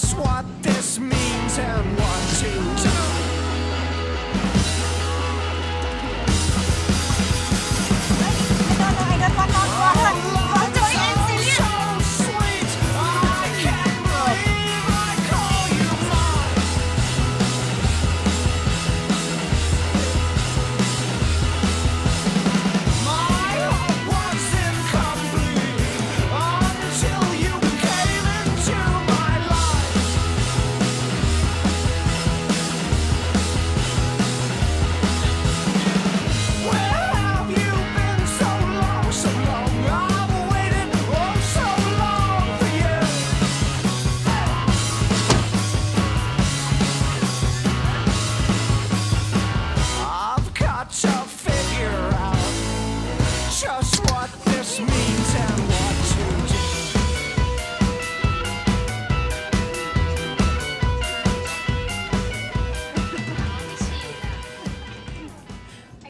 just what this means and what to show.